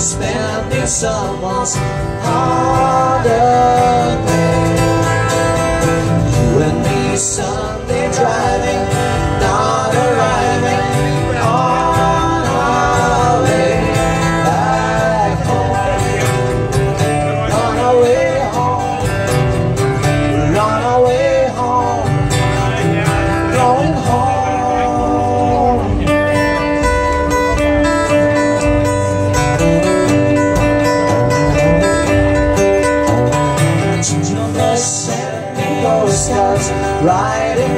spend someone's heart.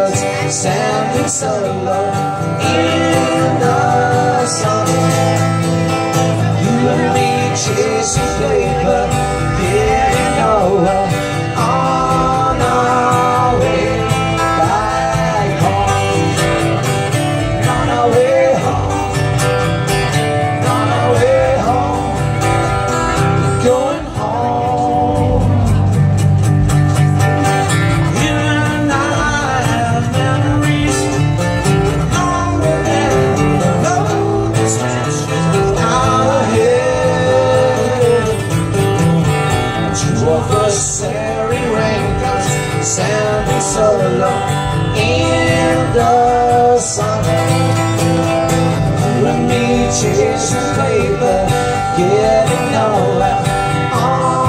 birds sounding so low in the song. necessary wrinkles sounding so low in the summer. When me chasing paper, getting nowhere.